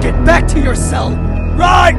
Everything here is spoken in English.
Get back to your cell! Right!